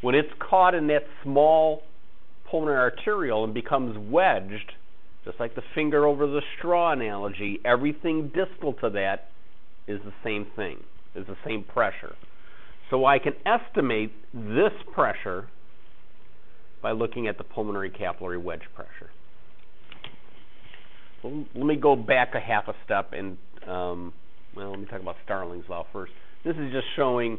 when it's caught in that small pulmonary arteriole and becomes wedged, just like the finger over the straw analogy, everything distal to that is the same thing, is the same pressure. So I can estimate this pressure by looking at the pulmonary capillary wedge pressure. Let me go back a half a step and, um, well, let me talk about Starling's law first. This is just showing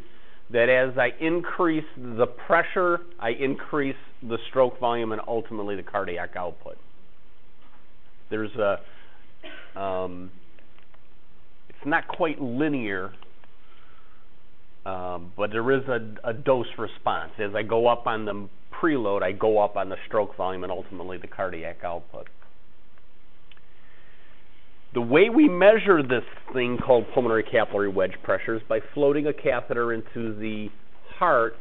that as I increase the pressure, I increase the stroke volume and ultimately the cardiac output. There's a, um, it's not quite linear, um, but there is a, a dose response. As I go up on the preload, I go up on the stroke volume and ultimately the cardiac output. The way we measure this thing called pulmonary capillary wedge pressure is by floating a catheter into the heart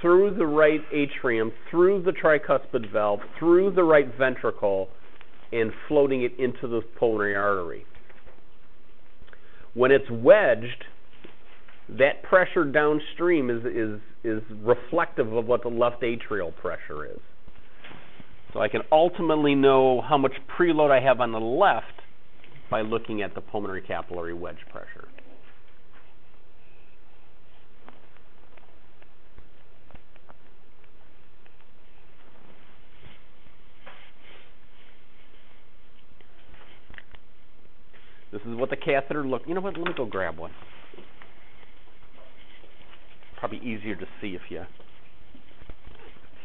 through the right atrium, through the tricuspid valve, through the right ventricle, and floating it into the pulmonary artery. When it's wedged, that pressure downstream is, is, is reflective of what the left atrial pressure is. So I can ultimately know how much preload I have on the left by looking at the pulmonary capillary wedge pressure. This is what the catheter look. You know what? Let me go grab one probably easier to see if you, if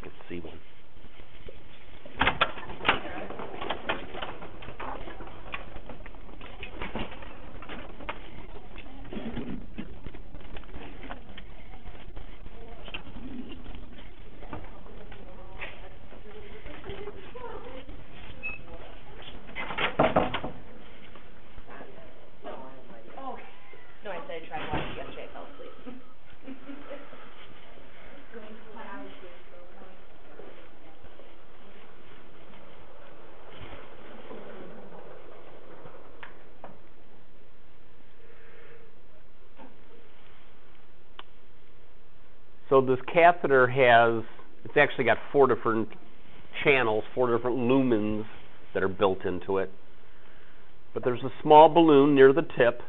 you can see one. So this catheter has, it's actually got four different channels, four different lumens that are built into it. But there's a small balloon near the tip,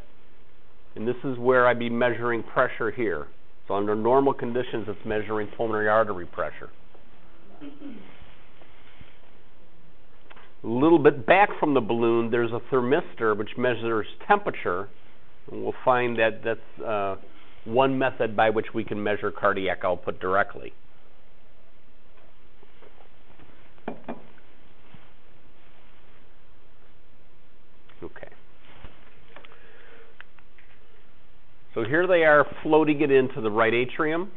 and this is where I'd be measuring pressure here. So under normal conditions, it's measuring pulmonary artery pressure. A little bit back from the balloon, there's a thermistor which measures temperature. And we'll find that that's uh, one method by which we can measure cardiac output directly. Okay. So here they are floating it into the right atrium,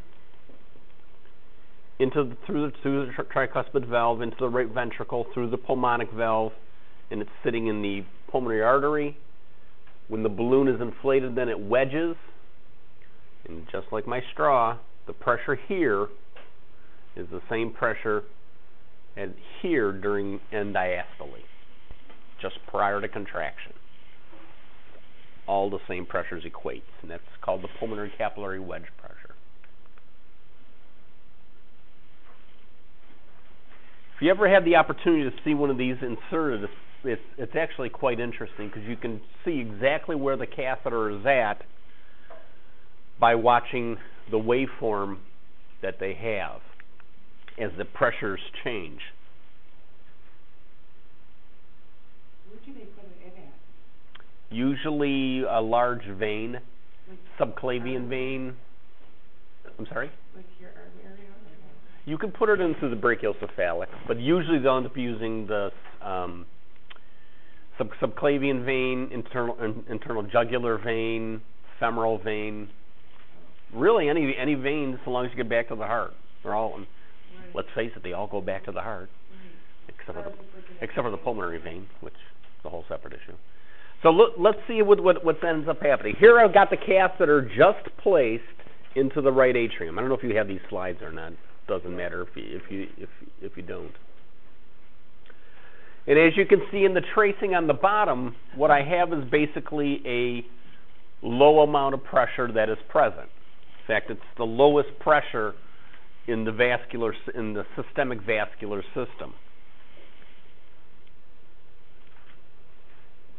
into the, through, the, through the tricuspid valve, into the right ventricle, through the pulmonic valve, and it's sitting in the pulmonary artery. When the balloon is inflated, then it wedges and just like my straw, the pressure here is the same pressure as here during end diastole, just prior to contraction. All the same pressures equate, and that's called the pulmonary capillary wedge pressure. If you ever have the opportunity to see one of these inserted, it's, it's actually quite interesting because you can see exactly where the catheter is at by watching the waveform that they have as the pressures change. Usually a large vein, subclavian vein. I'm sorry? You can put it into the brachiocephalic, but usually they'll end up using the um, sub subclavian vein, internal in, internal jugular vein, femoral vein, really any any veins, so long as you get back to the heart. They're all, right. let's face it, they all go back to the heart, right. except for the except for the pulmonary vein, which is a whole separate issue. So look, let's see what, what what ends up happening. Here I've got the catheter just placed into the right atrium. I don't know if you have these slides or not. Doesn't matter if you if you if if you don't. And as you can see in the tracing on the bottom, what I have is basically a low amount of pressure that is present. In fact, it's the lowest pressure in the vascular in the systemic vascular system.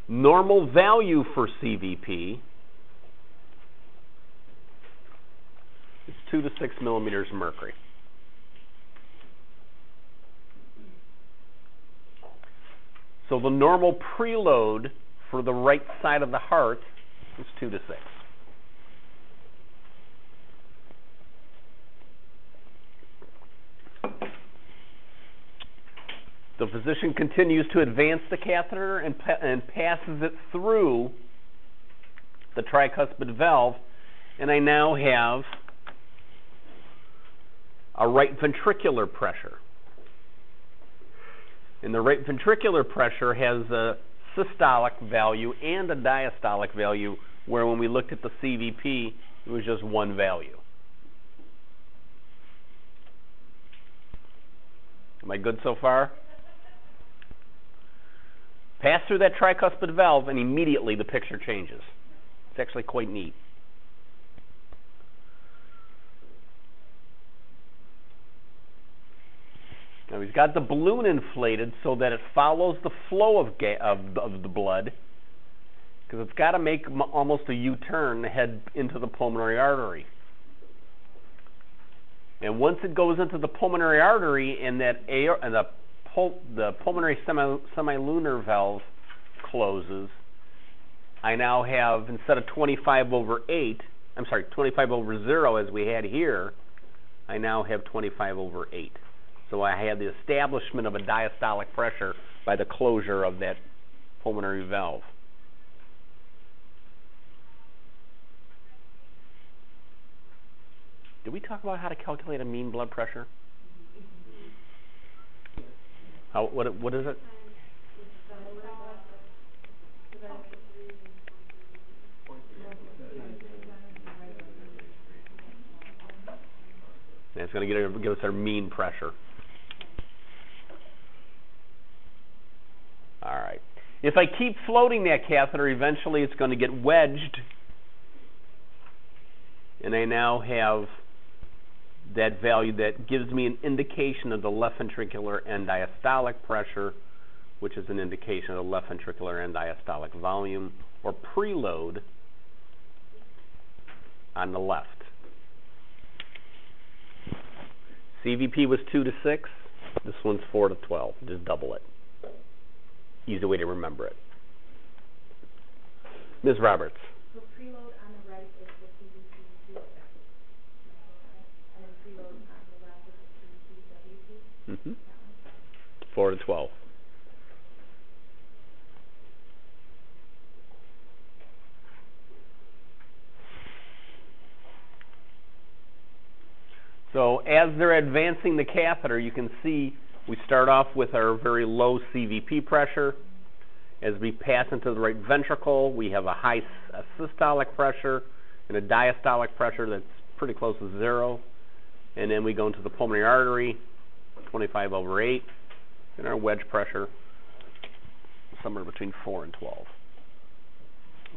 Normal value for CVP is 2 to 6 millimeters of mercury. So the normal preload for the right side of the heart is 2 to 6. The physician continues to advance the catheter and, pa and passes it through the tricuspid valve, and I now have a right ventricular pressure. And the right ventricular pressure has a systolic value and a diastolic value, where when we looked at the CVP, it was just one value. Am I good so far? Pass through that tricuspid valve, and immediately the picture changes. It's actually quite neat. Now he's got the balloon inflated so that it follows the flow of, of, of the blood, because it's got to make almost a U-turn head into the pulmonary artery. And once it goes into the pulmonary artery and that air and the pul the pulmonary semi semilunar valve closes, I now have, instead of 25 over 8, I'm sorry, 25 over 0 as we had here, I now have 25 over 8. So I had the establishment of a diastolic pressure by the closure of that pulmonary valve. Did we talk about how to calculate a mean blood pressure? How, what, what is it? And it's going to give us our mean pressure. All right. If I keep floating that catheter, eventually it's going to get wedged. And I now have that value that gives me an indication of the left ventricular end diastolic pressure, which is an indication of the left ventricular end diastolic volume or preload on the left. CVP was 2 to 6. This one's 4 to 12. Just double it. Easy way to remember it. Ms. Roberts. Mm-hmm. 4 to 12. So as they're advancing the catheter, you can see we start off with our very low CVP pressure. As we pass into the right ventricle, we have a high systolic pressure and a diastolic pressure that's pretty close to zero. And then we go into the pulmonary artery, 25 over 8, and our wedge pressure somewhere between 4 and 12.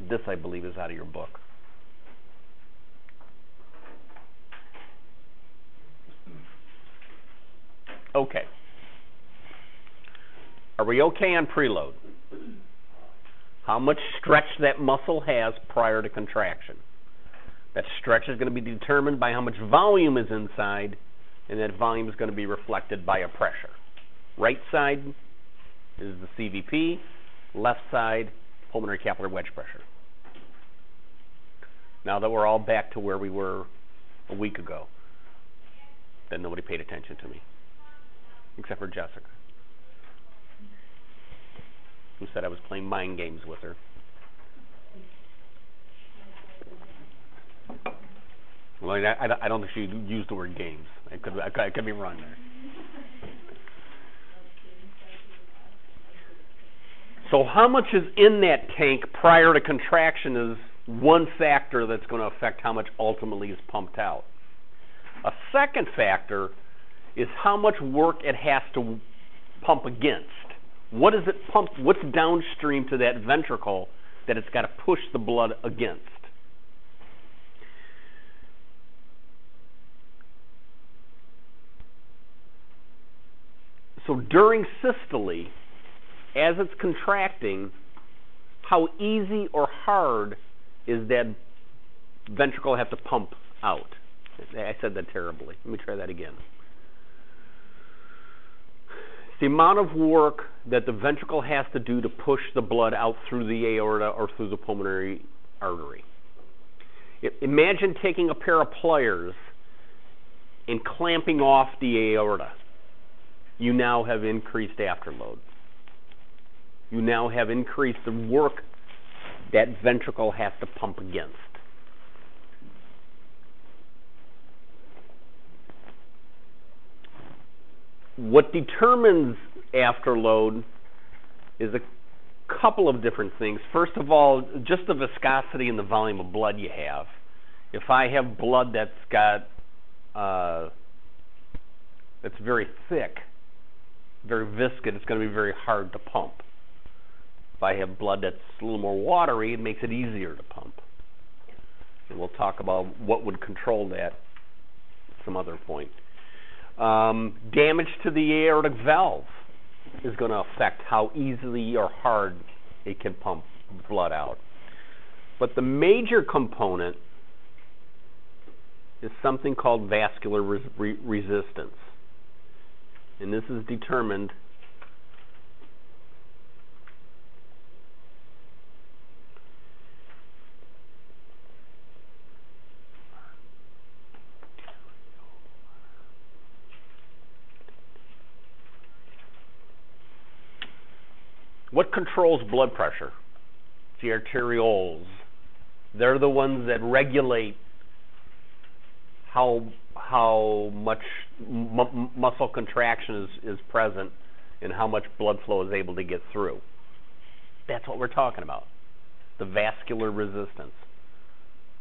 This, I believe, is out of your book. Okay. Are we okay on preload? How much stretch that muscle has prior to contraction. That stretch is going to be determined by how much volume is inside and that volume is going to be reflected by a pressure. Right side is the CVP, left side, pulmonary capillary wedge pressure. Now that we're all back to where we were a week ago, then nobody paid attention to me, except for Jessica, who said I was playing mind games with her. Well, I, I, don't think she used the word games. I could, I could be wrong there. So how much is in that tank prior to contraction is one factor that's going to affect how much ultimately is pumped out. A second factor is how much work it has to pump against. What is it pump? What's downstream to that ventricle that it's got to push the blood against? So during systole, as it's contracting, how easy or hard is that ventricle have to pump out? I said that terribly. Let me try that again. The amount of work that the ventricle has to do to push the blood out through the aorta or through the pulmonary artery. imagine taking a pair of pliers and clamping off the aorta. You now have increased afterload. You now have increased the work that ventricle has to pump against. What determines afterload is a couple of different things. First of all, just the viscosity and the volume of blood you have. If I have blood that's got uh, that's very thick, very viscous, it's going to be very hard to pump. If I have blood that's a little more watery, it makes it easier to pump. And we'll talk about what would control that at some other point. Um, damage to the aortic valve is going to affect how easily or hard it can pump blood out. But the major component is something called vascular res re resistance. And this is determined What controls blood pressure? The arterioles. They're the ones that regulate how how much muscle contraction is, is present and how much blood flow is able to get through. That's what we're talking about. The vascular resistance.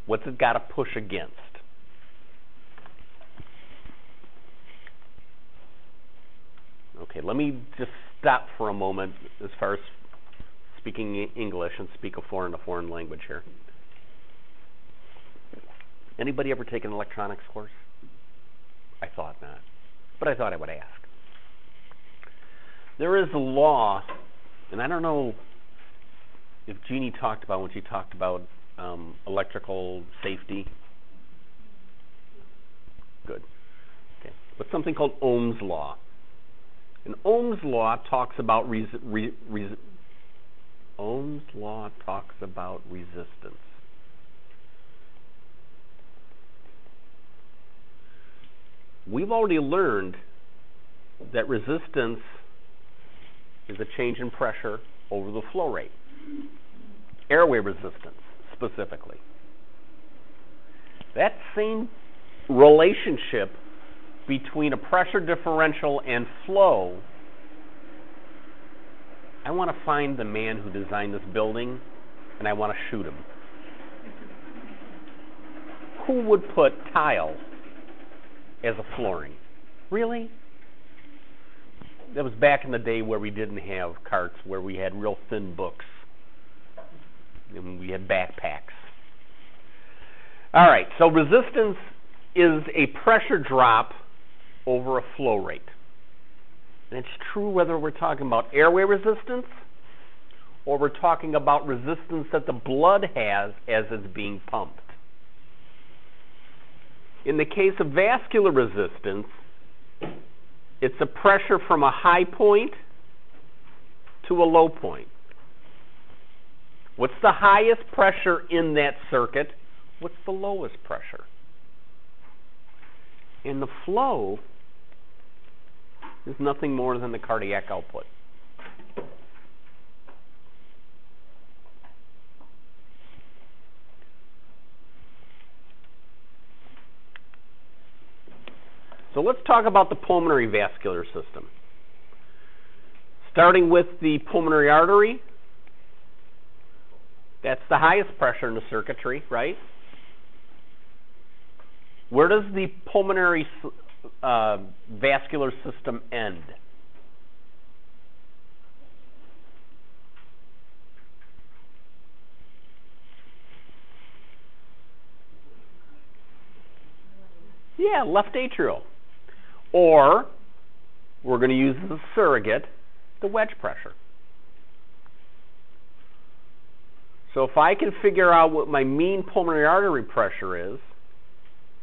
What's it got to push against? Okay, let me just stop for a moment as far as speaking English and speak a foreign a foreign language here. Anybody ever take an electronics course? I thought not, but I thought I would ask. There is a law, and I don't know if Jeannie talked about when she talked about um, electrical safety. Good. Okay. But something called Ohm's law. And Ohm's law talks about res- re- res- Ohm's law talks about resistance. We've already learned that resistance is a change in pressure over the flow rate. Airway resistance, specifically. That same relationship between a pressure differential and flow, I want to find the man who designed this building and I want to shoot him. Who would put tile as a flooring. Really? That was back in the day where we didn't have carts, where we had real thin books. And we had backpacks. All right, so resistance is a pressure drop over a flow rate. And it's true whether we're talking about airway resistance or we're talking about resistance that the blood has as it's being pumped. In the case of vascular resistance, it's a pressure from a high point to a low point. What's the highest pressure in that circuit? What's the lowest pressure? And the flow is nothing more than the cardiac output. So let's talk about the pulmonary vascular system. Starting with the pulmonary artery, that's the highest pressure in the circuitry, right? Where does the pulmonary uh, vascular system end? Yeah, left atrial. Or we're going to use a surrogate the wedge pressure. So if I can figure out what my mean pulmonary artery pressure is,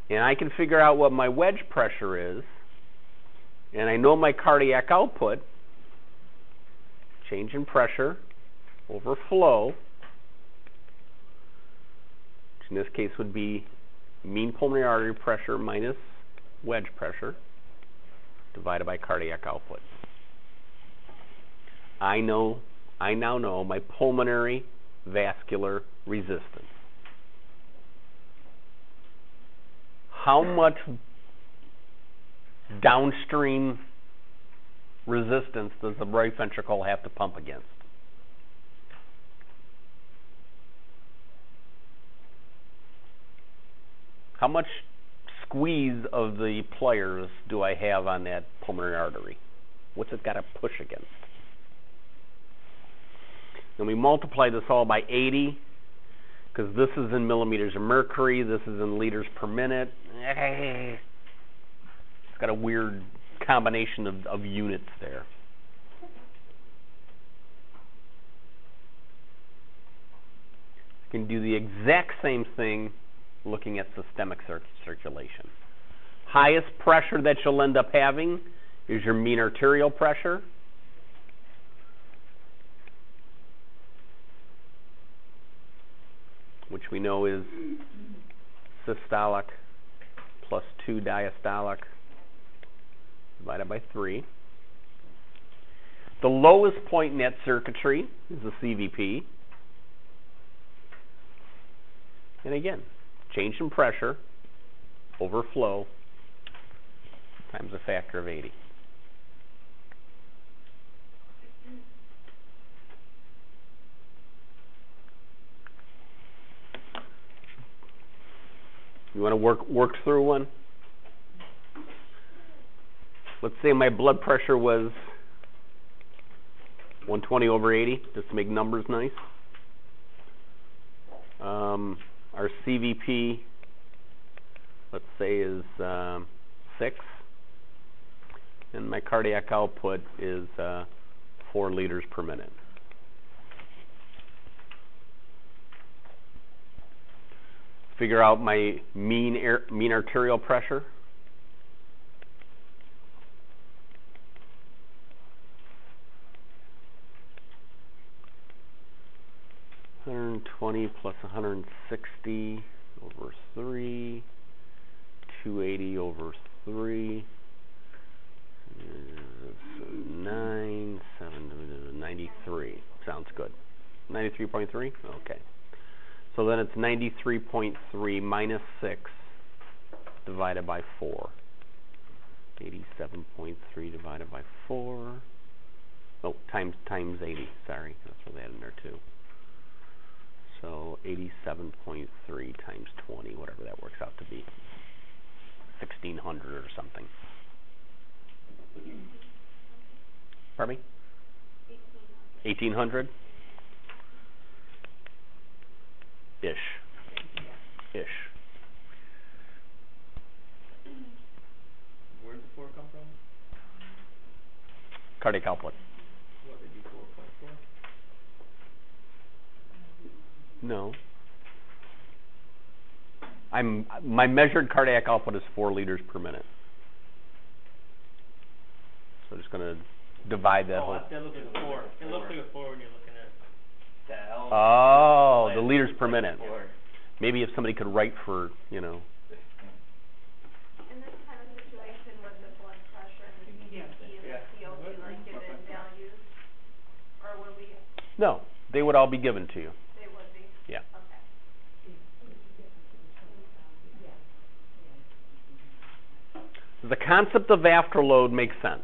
and I can figure out what my wedge pressure is, and I know my cardiac output, change in pressure over flow, which in this case would be mean pulmonary artery pressure minus wedge pressure divided by cardiac output. I know I now know my pulmonary vascular resistance. How much downstream resistance does the right ventricle have to pump against? How much squeeze of the pliers do I have on that pulmonary artery? What's it got to push against? And we multiply this all by 80 because this is in millimeters of mercury, this is in liters per minute. Eh, it's got a weird combination of, of units there. I can do the exact same thing looking at systemic cir circulation. Highest pressure that you'll end up having is your mean arterial pressure. which we know is systolic plus 2 diastolic divided by 3. The lowest point in that circuitry is the CVP. And again, change in pressure over flow times a factor of 80. You want to work work through one? Let's say my blood pressure was 120 over 80, just to make numbers nice. Um, our CVP, let's say, is um, 6. And my cardiac output is uh, 4 liters per minute. figure out my mean air, mean arterial pressure. Hundred and twenty plus one hundred and sixty over three, two eighty over 3, 97, 93 Sounds good. Ninety-three point three. Okay. So then it's 93.3 minus 6 divided by 4. 87.3 divided by 4. Oh, times times 80. Sorry, that's what they had in there too. So 87.3 times 20, whatever that works out to be. 1600 or something. Pardon me? 1800. Ish. Ish. Where did the four come from? Cardiac output. What, did you four point four? No. I'm my measured cardiac output is four liters per minute. So I'm just going to divide that Oh, whole. that looks like a four. It looks like a four when you're looking at. The L. Oh, the liters per minute. Maybe if somebody could write for you know. In this kind of situation with the blood pressure and the CVP and Yeah. the COP, like given values, or would we, No, they would all be given to you. they would be? Yeah. Okay. The concept of afterload makes sense.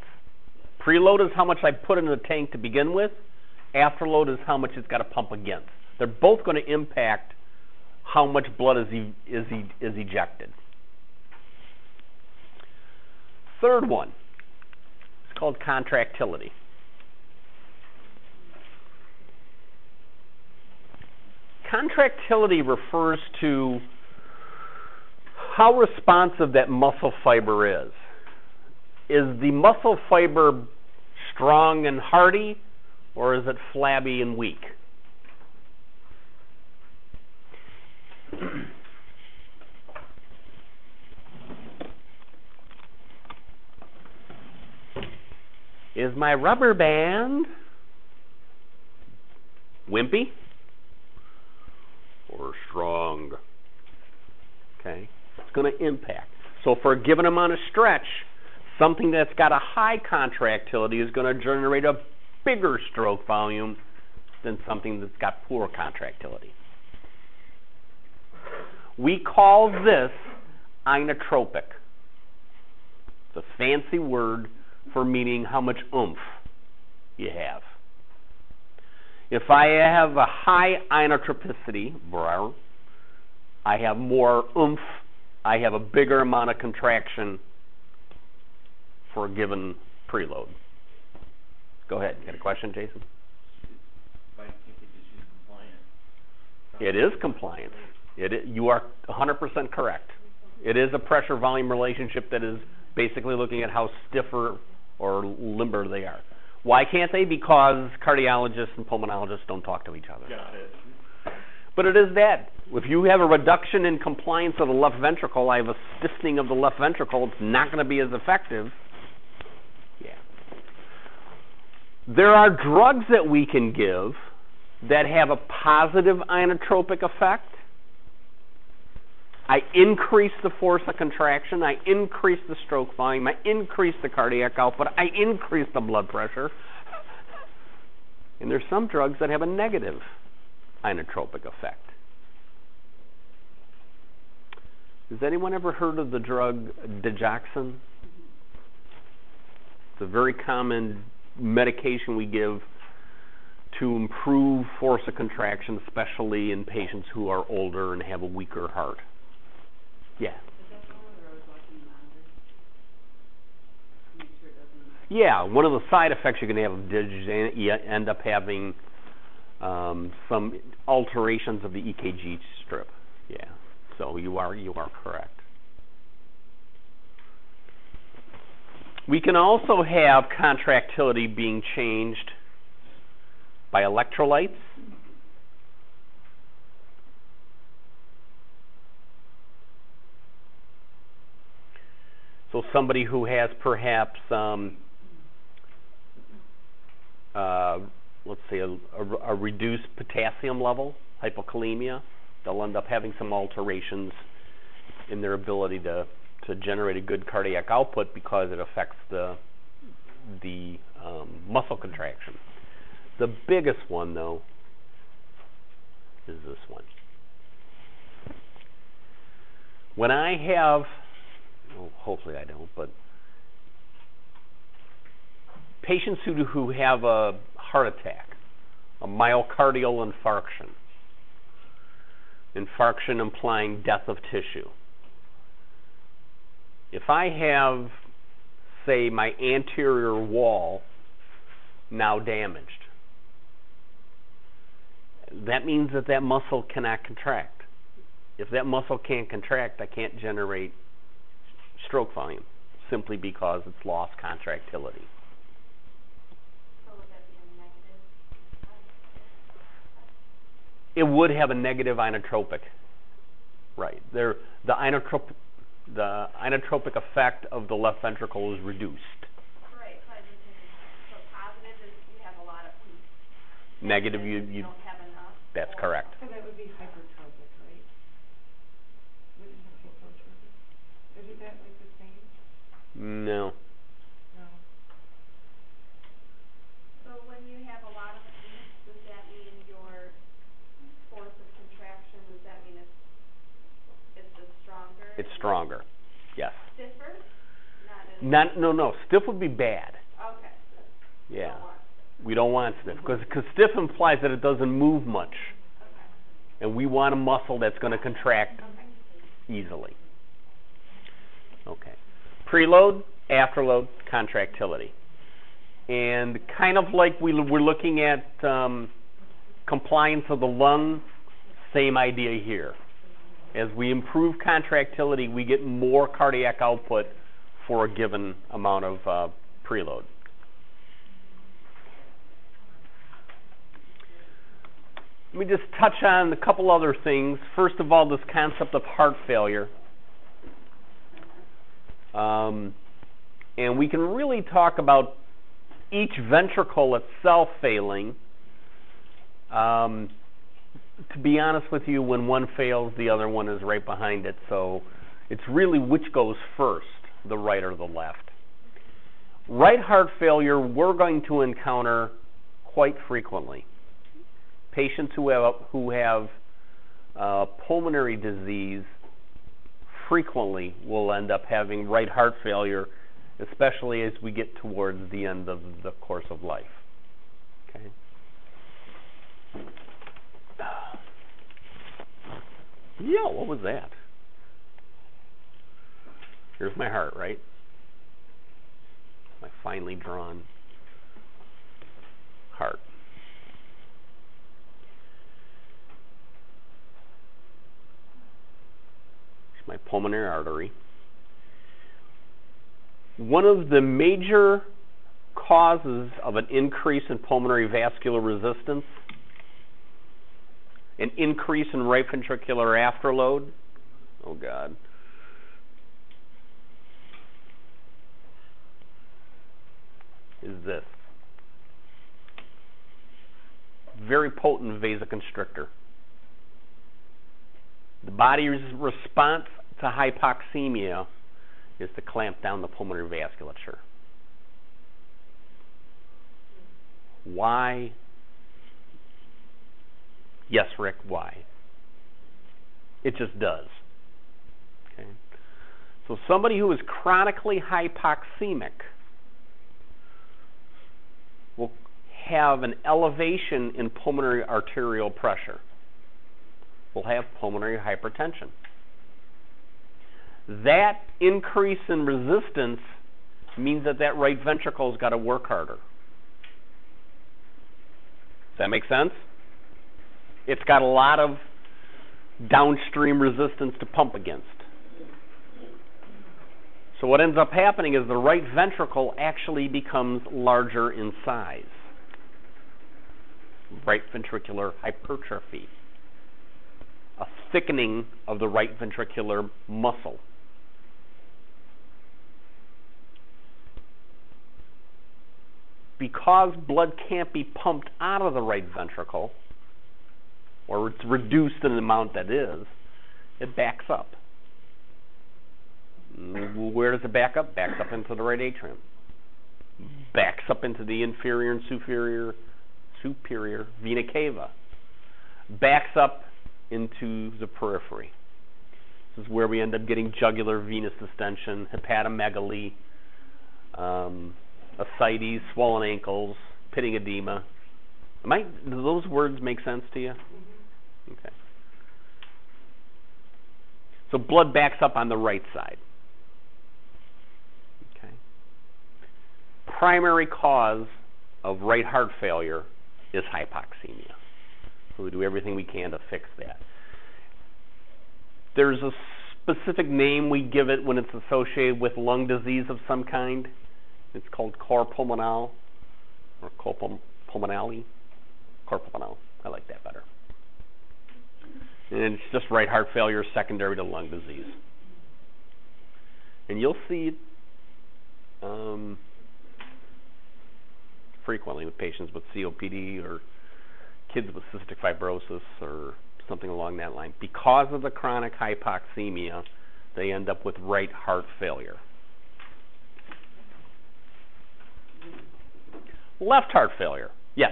Preload is how much I put in the tank to begin with. Afterload is how much it's got to pump against. They're both going to impact how much blood is e- is e- is ejected. Third one. It's called contractility. Contractility refers to how responsive that muscle fiber is. is the muscle fiber strong and hardy, or is it flabby and weak? Is my rubber band wimpy or strong? Okay, going to impact. So for a given amount of stretch, something that's got a high contractility is going to generate a bigger stroke volume than something that's got poor contractility. We call this inotropic. It's a fancy word for meaning how much oomph you have. If I have a high inotropicity, I have more oomph, I have a bigger amount of contraction for a given preload. Go ahead. You got a question, Jason? It is compliance. It i- you are 100% correct. It is a pressure volume relationship that is basically looking at how stiffer or limber they are. Why can't they? Because cardiologists and pulmonologists don't talk to each other. Got it. But it is that. If you have a reduction in compliance of the left ventricle, I have a stiffening of the left ventricle, it's not going to be as effective. Yeah. There are drugs that we can give that have a positive inotropic effect. I increase the force of contraction, I increase the stroke volume, I increase the cardiac output, I increase the blood pressure. And there's some drugs that have a negative inotropic effect. Has anyone ever heard of the drug digoxin? It's a very common medication we give to improve force of contraction, especially in patients who are older and have a weaker heart. Yeah. Yeah, one of the side effects you can have of dig is you end up having um, some alterations of the EKG strip. Yeah, so you are you are correct. We can also have contractility being changed by electrolytes. So somebody who has perhaps um, uh, let's say, a, a, a reduced potassium level, hypokalemia, they'll end up having some alterations in their ability to, to generate a good cardiac output because it affects the, the um, muscle contraction. The biggest one, though, is this one. When I have, well, hopefully I don't, but patients who who have a heart attack, a myocardial infarction, infarction implying death of tissue. If I have, say, my anterior wall now damaged, that means that that muscle cannot contract. If that muscle can't contract, I can't generate stroke volume simply because it's lost contractility. So would that be a negative? It would have a negative inotropic. Right. There, the inotrop, the inotropic effect of the left ventricle is reduced. Right, so I just didn't, so positive is you have a lot of, Negative, you, is you, don't have enough. that's correct. So that would be hypertrophic, right? Wouldn't it be hypertrophic? Isn't that like the same? No. No. So when you have a lot of heat, does that mean your force of contraction, does that mean it's, it's just stronger? It's stronger. Yes. Stiffer? Not, no, no. Stiff would be bad. Okay. Yeah. We don't want stiff because stiff implies that it doesn't move much, Okay, and we want a muscle that's going to contract okay. easily. Okay. Preload, afterload, contractility. And kind of like we, we're looking at um, compliance of the lung, same idea here. As we improve contractility, we get more cardiac output for a given amount of uh, preload. Let me just touch on a couple other things. First of all, this concept of heart failure. Um, and we can really talk about each ventricle itself failing. Um, to be honest with you, when one fails, the other one is right behind it. So it's really which goes first, the right or the left. Right heart failure, we're going to encounter quite frequently. Patients who have who have uh, pulmonary disease frequently will end up having right heart failure, especially as we get towards the end of the course of life. Okay. Yeah, what was that? Here's my heart, right? My finely drawn heart. It's my pulmonary artery. One of the major causes of an increase in pulmonary vascular resistance an increase in right ventricular afterload. Oh, God. Is this very potent vasoconstrictor. The body's response to hypoxemia is to clamp down the pulmonary vasculature. Why Yes, Rick, why? It just does. Okay. So somebody who is chronically hypoxemic will have an elevation in pulmonary arterial pressure. Will have pulmonary hypertension. That increase in resistance means that that right ventricle's got to work harder. Does that make sense? It's got a lot of downstream resistance to pump against. So what ends up happening is the right ventricle actually becomes larger in size. Right ventricular hypertrophy. A thickening of the right ventricular muscle. Because blood can't be pumped out of the right ventricle, or it's reduced in the amount that is, it backs up. Where does it back up? Backs up into the right atrium. Backs up into the inferior and superior superior vena cava. Backs up into the periphery. This is where we end up getting jugular venous distension, hepatomegaly, um, ascites, swollen ankles, pitting edema. I, do those words make sense to you? Okay. So blood backs up on the right side. Okay. Primary cause of right heart failure is hypoxemia. So we do everything we can to fix that. There's a specific name we give it when it's associated with lung disease of some kind. It's called cor pulmonale or cor pulmonale. Cor pulmonale. I like that better and it's just right heart failure secondary to lung disease. And you'll see um, frequently with patients with COPD or kids with cystic fibrosis or something along that line. Because of the chronic hypoxemia, they end up with right heart failure. Left heart failure. Yes.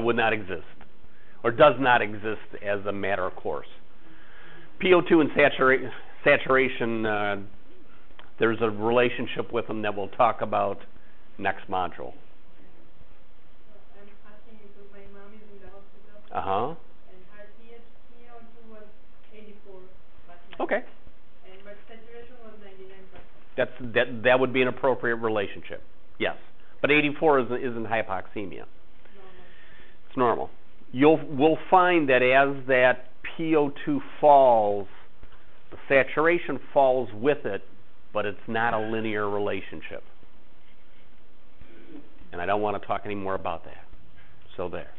That would not exist. Or does not exist as a matter of course. PO2 and satura- saturation, uh, there's a relationship with them that we'll talk about next module. Uh huh. And her PO2 was 84 last night. Okay. And but saturation was 99 percent. That's that. That would be an appropriate relationship. Yes. But 84 isn't, isn't hypoxemia. It's normal. You'll we'll find that as that PO2 falls, the saturation falls with it, but it's not a linear relationship. And I don't want to talk any more about that. So there.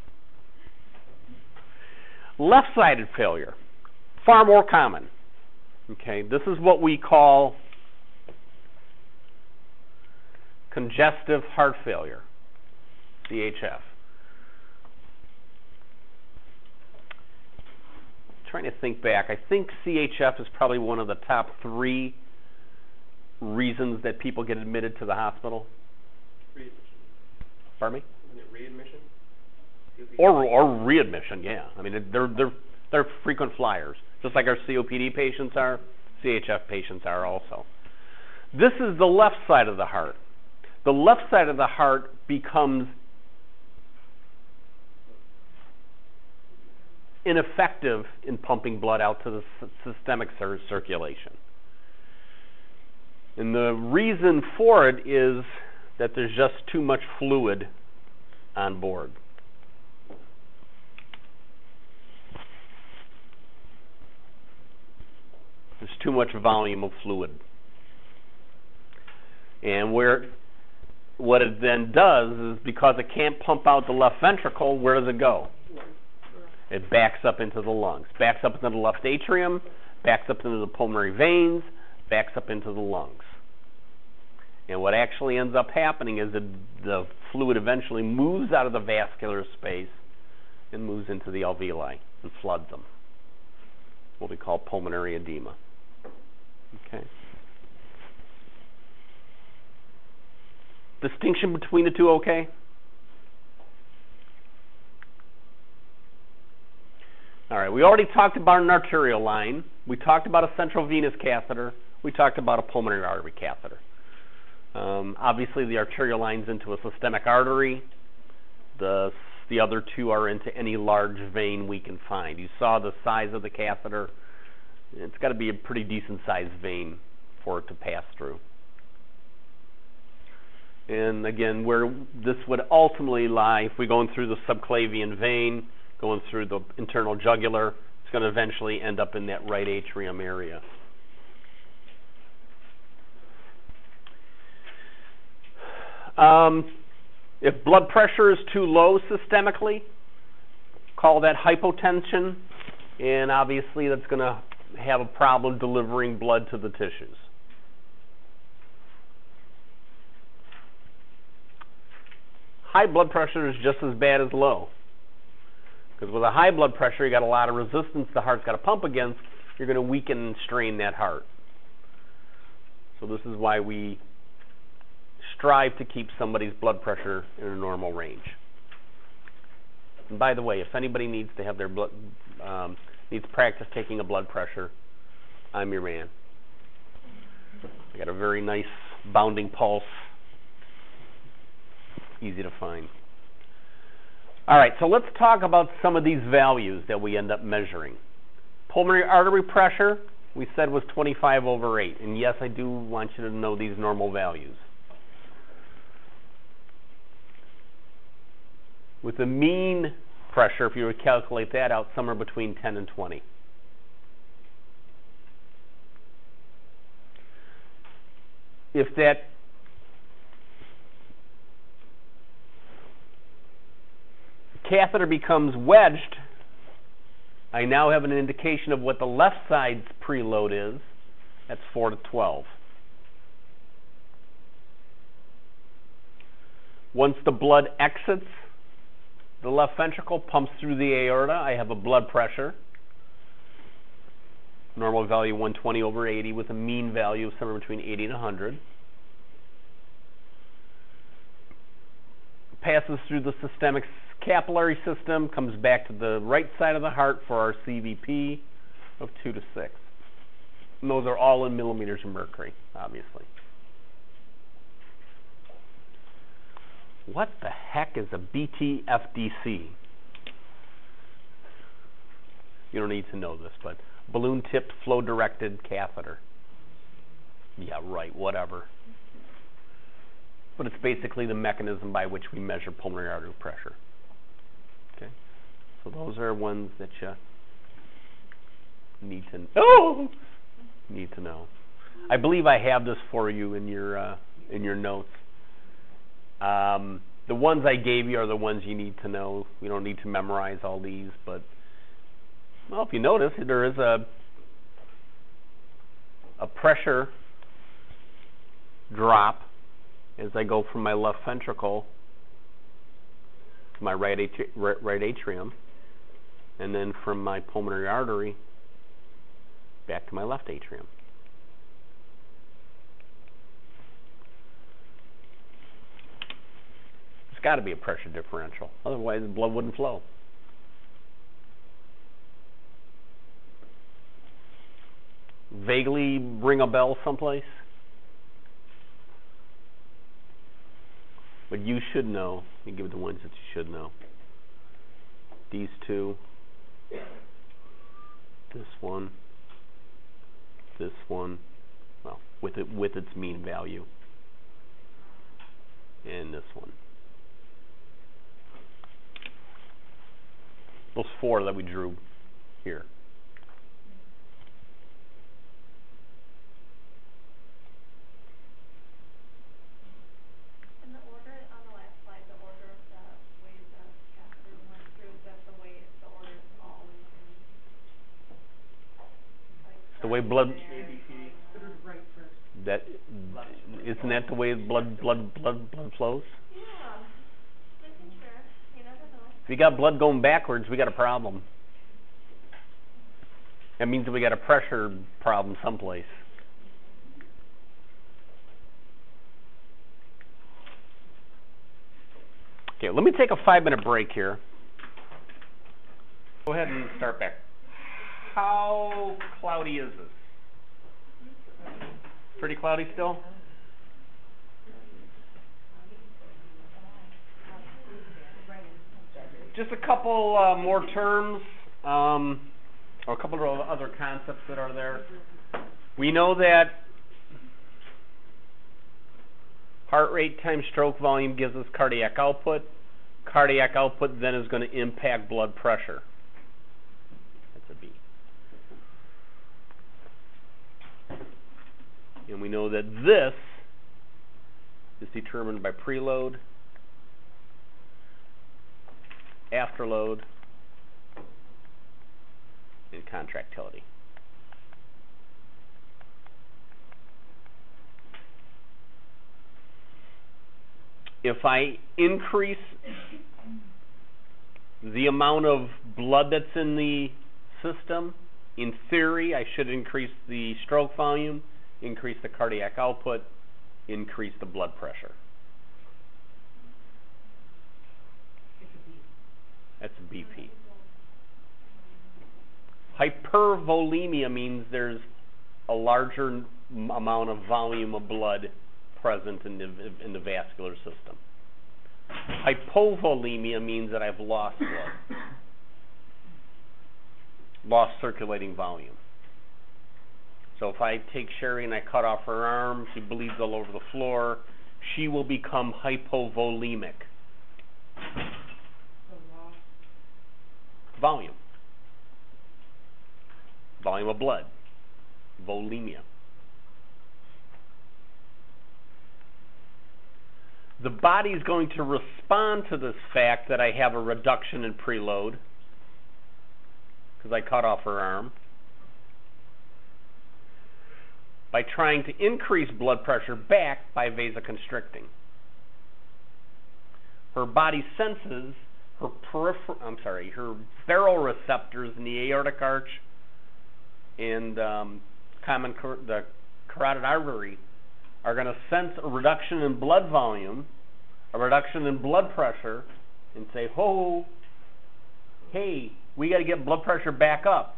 Left-sided failure, far more common. Okay, this is what we call congestive heart failure, CHF. Trying to think back, I think CHF is probably one of the top three reasons that people get admitted to the hospital. Readmission. Pardon me? Isn't it readmission? Or or readmission, yeah. I mean, they're they're they're frequent flyers, just like our COPD patients are. CHF patients are also. This is the left side of the heart. The left side of the heart becomes ineffective in pumping blood out to the systemic cir- circulation. And the reason for it is that there's just too much fluid on board. There's too much volume of fluid. And where what it then does is because it can't pump out the left ventricle, where does it go? It backs up into the lungs, backs up into the left atrium, backs up into the pulmonary veins, backs up into the lungs. And what actually ends up happening is that the fluid eventually moves out of the vascular space and moves into the alveoli and floods them. What we call pulmonary edema. Okay. Distinction between the two okay? All right, we already talked about an arterial line. We talked about a central venous catheter. We talked about a pulmonary artery catheter. Um, obviously, the arterial line's into a systemic artery. The the other two are into any large vein we can find. You saw the size of the catheter. It's got to be a pretty decent sized vein for it to pass through. And again, where this would ultimately lie, if we're going through the subclavian vein, going through the internal jugular, it's going to eventually end up in that right atrium area. Um, if blood pressure is too low systemically, call that hypotension, and obviously that's going to have a problem delivering blood to the tissues. High blood pressure is just as bad as low. Because with a high blood pressure, you got a lot of resistance the heart's got to pump against. You're going to weaken and strain that heart. So this is why we strive to keep somebody's blood pressure in a normal range. And by the way, if anybody needs to have their blood um, needs practice taking a blood pressure, I'm your man. I got a very nice bounding pulse, easy to find. All right, so let's talk about some of these values that we end up measuring. Pulmonary artery pressure, we said was 25 over 8. And yes, I do want you to know these normal values. With the mean pressure, if you were to calculate that out, somewhere between 10 and 20. If that catheter becomes wedged, I now have an indication of what the left side's preload is. That's 4 to 12. Once the blood exits the left ventricle, pumps through the aorta, I have a blood pressure. Normal value 120 over 80 with a mean value of somewhere between 80 and 100. Passes through the systemic capillary system, comes back to the right side of the heart for our CVP of 2 to 6. And those are all in millimeters of mercury, obviously. What the heck is a BTFDC? You don't need to know this, but balloon tipped flow directed catheter. Yeah, right, whatever. but it's basically the mechanism by which we measure pulmonary artery pressure. So those are ones that you need to oh need to know. I believe I have this for you in your uh, in your notes. Um, the ones I gave you are the ones you need to know. You don't need to memorize all these, but well, if you notice, there is a a pressure drop as I go from my left ventricle to my right, atri- right, right atrium, and then from my pulmonary artery back to my left atrium. There's got to be a pressure differential, otherwise the blood wouldn't flow. Vaguely ring a bell someplace? But you should know. You give it the ones that you should know. These two. This one. This one. Well, with it with its mean value. And this one. Those four that we drew here. In the order, on the last slide, the order of the way the catheter went through, is that the way, the order is all in? like, The way blood-. That isn't that the way blood blood blood blood flows? If you got blood going backwards, we got a problem. That means we got a pressure problem someplace. Okay, let me take a five minute break here. Go ahead and start back. How cloudy is this? Pretty cloudy still? Just a couple uh, more terms, um, or a couple of other concepts that are there. We know that heart rate times stroke volume gives us cardiac output. Cardiac output then is going to impact blood pressure. That's a B. And we know that this is determined by preload, afterload, and contractility. If I increase the amount of blood that's in the system, in theory, I should increase the stroke volume, increase the cardiac output, increase the blood pressure. That's BP. Hypervolemia means there's a larger amount of volume of blood present in the in the vascular system. Hypovolemia means that I've lost blood, lost circulating volume. So if I take Sherry and I cut off her arm, she bleeds all over the floor, she will become hypovolemic. Volume. Volume of blood. Volemia. The body is going to respond to this fact that I have a reduction in preload because I cut off her arm by trying to increase blood pressure back by vasoconstricting. Her body senses her peripheral, I'm sorry, her baroreceptors in the aortic arch and um, common car- the carotid artery are going to sense a reduction in blood volume, a reduction in blood pressure, and say, "Ho, hey, we got to get blood pressure back up."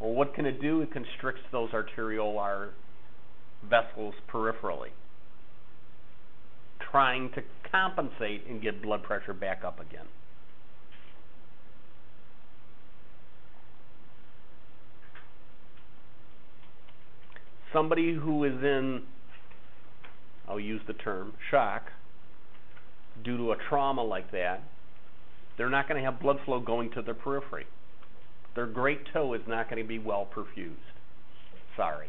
Well, what can it do? It constricts those arteriolar vessels peripherally, trying to compensate and get blood pressure back up again. Somebody who is in I'll use the term, shock, due to a trauma like that, they're not going to have blood flow going to their periphery. Their great toe is not going to be well perfused. Sorry.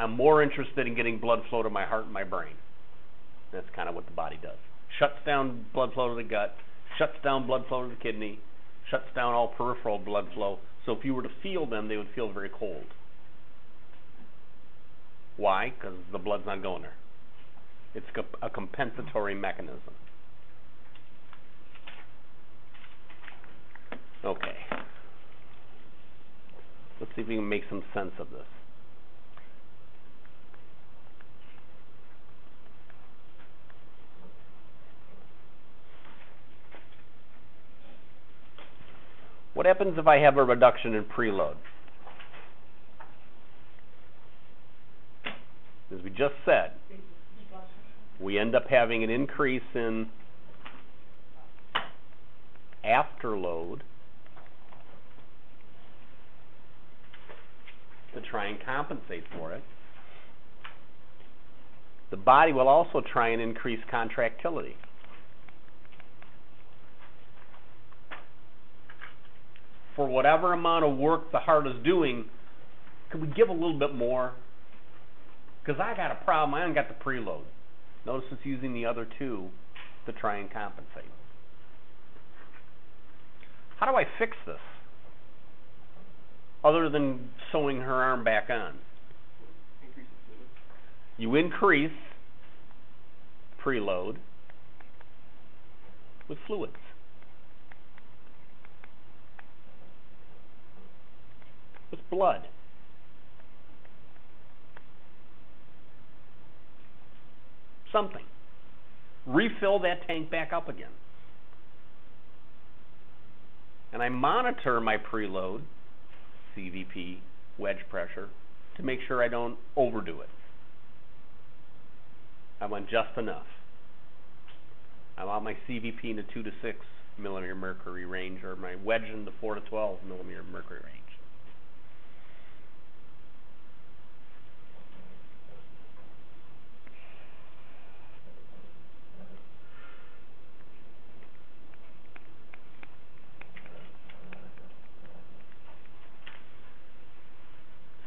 I'm more interested in getting blood flow to my heart and my brain. That's kind of what the body does. Shuts down blood flow to the gut, shuts down blood flow to the kidney, shuts down all peripheral blood flow. So if you were to feel them, they would feel very cold. Why? Because the blood's not going there. It's a compensatory mechanism. Okay. Let's see if we can make some sense of this. What happens if I have a reduction in preload? As we just said, we end up having an increase in afterload to try and compensate for it. The body will also try and increase contractility. For whatever amount of work the heart is doing, could we give a little bit more? Because I got a problem, I haven't got the preload. Notice it's using the other two to try and compensate. How do I fix this? Other than sewing her arm back on. Increase the fluid. You increase preload with fluids. With blood. Something. Refill that tank back up again. And I monitor my preload, CVP, wedge pressure, to make sure I don't overdo it. I want just enough. I want my CVP in the 2 to 6 millimeter mercury range or my wedge in the 4 to 12 millimeter mercury range.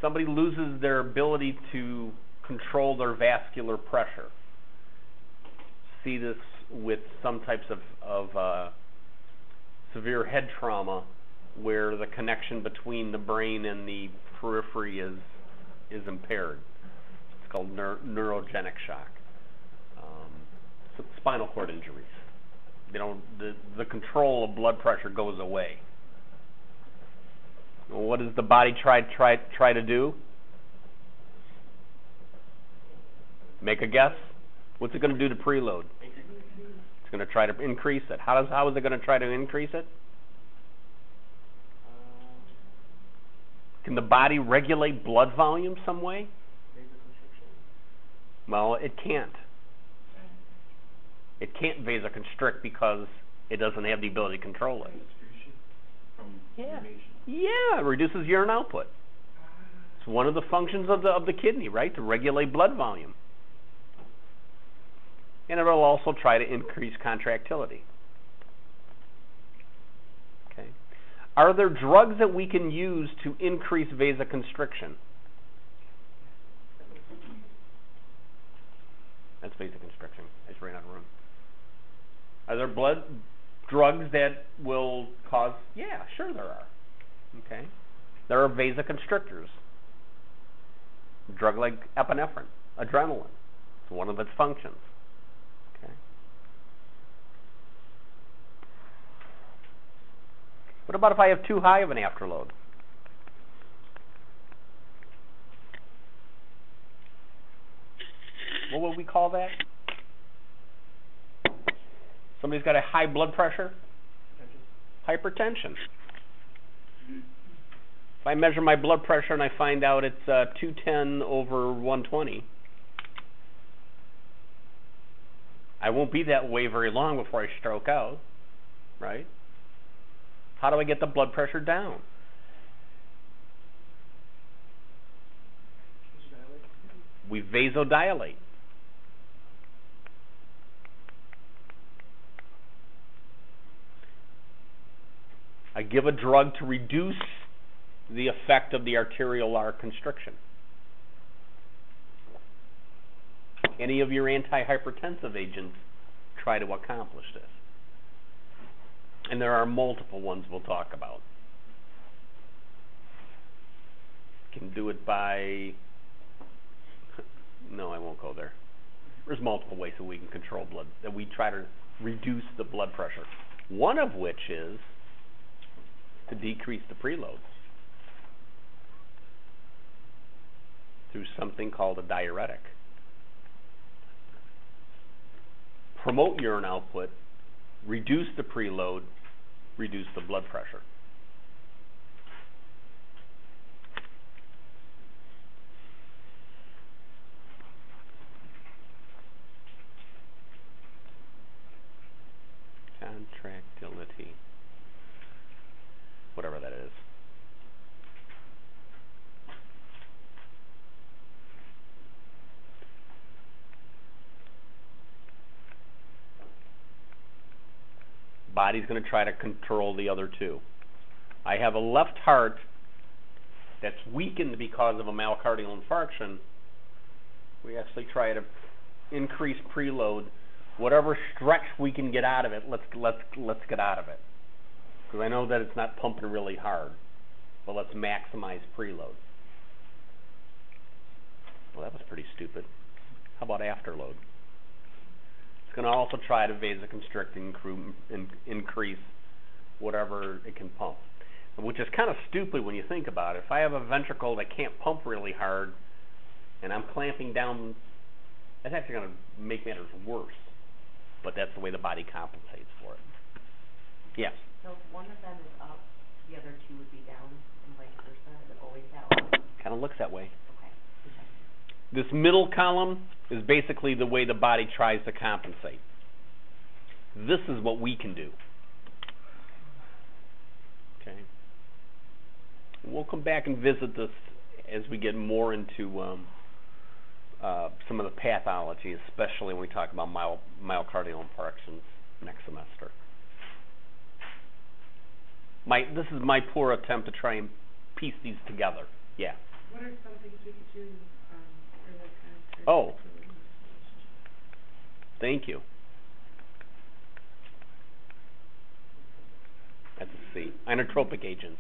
Somebody loses their ability to control their vascular pressure. See this with some types of, of uh, severe head trauma where the connection between the brain and the periphery is is impaired. It's called neur- neurogenic shock. Um, spinal cord injuries. They don't the the control of blood pressure goes away. What does the body try try try to do? Make a guess. What's it going to do to preload? It's going to try to increase it. How does how is it going to try to increase it? Can the body regulate blood volume some way? Well, it can't. It can't vasoconstrict because it doesn't have the ability to control it. Yeah. Yeah, it reduces urine output. It's one of the functions of the of the kidney, right, to regulate blood volume. And it will also try to increase contractility. Okay. Are there drugs that we can use to increase vasoconstriction? That's vasoconstriction. I just ran out of room. Are there blood drugs that will cause? Yeah, sure there are. Okay. There are vasoconstrictors. Drug like epinephrine, adrenaline. It's one of its functions. Okay. What about if I have too high of an afterload? What would we call that? Somebody's got a high blood pressure? Hypertension. If I measure my blood pressure and I find out it's uh, 210 over 120, I won't be that way very long before I stroke out, right? How do I get the blood pressure down? We vasodilate. Give a drug to reduce the effect of the arteriolar constriction. Any of your antihypertensive agents try to accomplish this. And there are multiple ones we'll talk about. Can do it by no, I won't go there. There's multiple ways that we can control blood that we try to reduce the blood pressure. One of which is to decrease the preload through something called a diuretic. Promote urine output, reduce the preload, reduce the blood pressure. Contractility. Whatever that is. Body's going to try to control the other two. I have a left heart that's weakened because of a myocardial infarction. We actually try to increase preload whatever stretch we can get out of it, let's let's let's get out of it. Because I know that it's not pumping really hard, but let's maximize preload. Well, that was pretty stupid. How about afterload? It's going to also try to vasoconstrict and increase whatever it can pump, which is kind of stupid when you think about it. If I have a ventricle that can't pump really hard, and I'm clamping down, that's actually going to make matters worse but that's the way the body compensates for it. Yes. So if one of them is up, the other two would be down, and vice versa, is it always that way? Kind of looks that way. This middle column is basically the way the body tries to compensate. This is what we can do. Okay. We'll come back and visit this as we get more into um, uh, some of the pathology, especially when we talk about myo- myocardial infarctions next semester. My this is my poor attempt to try and piece these together. Yeah. What are some things we could do, um, for the contract? Oh. Thank you. That's a C. Inotropic agents.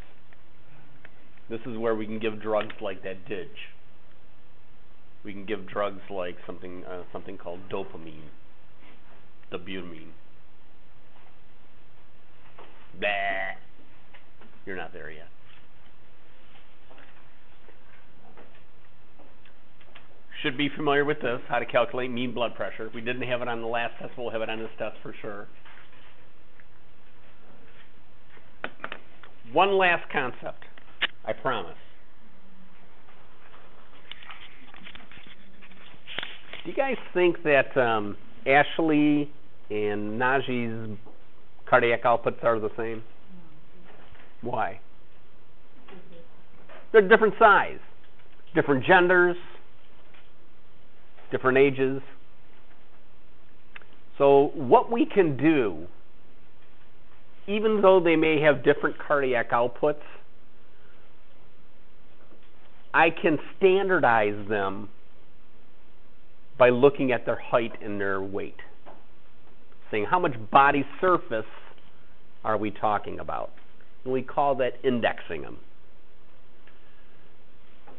This is where we can give drugs like that DIG. We can give drugs like something uh, something called dopamine, dobutamine. Blah. You're not there yet. Should be familiar with this, how to calculate mean blood pressure. We didn't have it on the last test, we'll have it on this test for sure. One last concept, I promise. Do you guys think that um, Ashley and Najee's cardiac outputs are the same? Why? They're different size, different genders, different ages. So what we can do, even though they may have different cardiac outputs, I can standardize them by looking at their height and their weight. Saying how much body surface are we talking about? And we call that indexing them.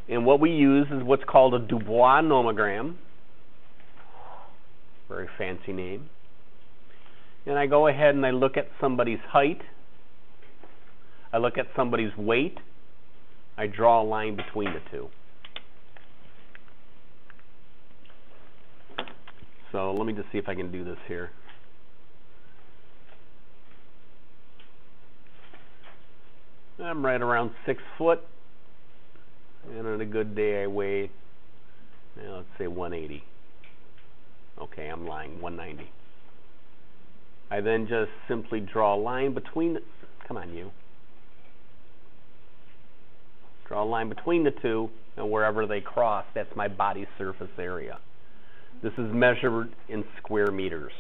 And what we use is what's called a Dubois nomogram. Very fancy name. And I go ahead and I look at somebody's height. I look at somebody's weight. I draw a line between the two. So let me just see if I can do this here. I'm right around six foot, and on a good day I weigh, let's say 180. Okay, I'm lying, 190. I then just simply draw a line between the, come on you. Draw a line between the two, and wherever they cross, that's my body surface area. This is measured in square meters.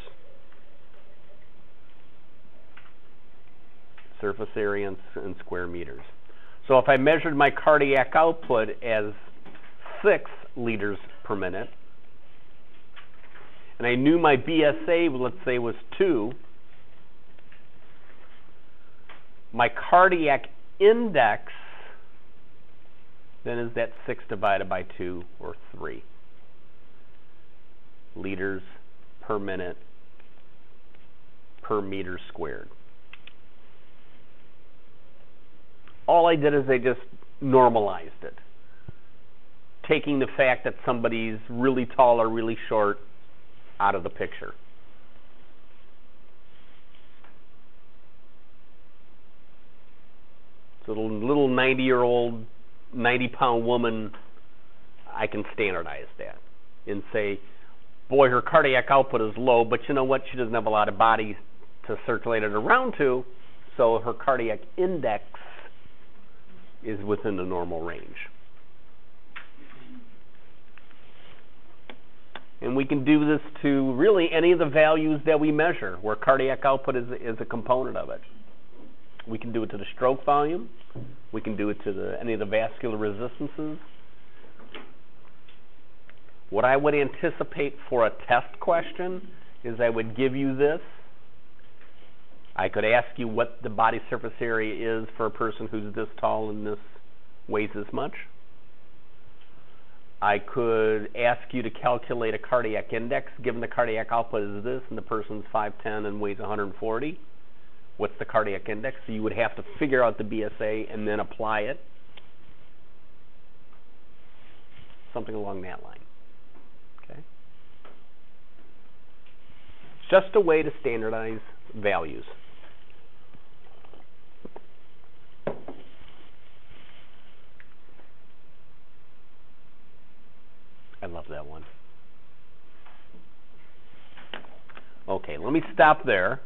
surface area in, in square meters. So if I measured my cardiac output as six liters per minute, and I knew my BSA, let's say, was two, my cardiac index then is that 6 divided by 2 or 3 liters per minute per meter squared. All I did is I just normalized it, taking the fact that somebody's really tall or really short out of the picture. So the little 90 year old, 90 pound woman, I can standardize that and say, boy, her cardiac output is low, but you know what? She doesn't have a lot of body to circulate it around to, so her cardiac index is within the normal range. And we can do this to really any of the values that we measure, where cardiac output is, is a component of it. We can do it to the stroke volume. We can do it to the, any of the vascular resistances. What I would anticipate for a test question is I would give you this. I could ask you what the body surface area is for a person who's this tall and this weighs this much. I could ask you to calculate a cardiac index given the cardiac output is this and the person's 5'10 and weighs 140 what's the cardiac index. So you would have to figure out the BSA and then apply it. Something along that line. Okay? Just a way to standardize values. I love that one. Okay, let me stop there.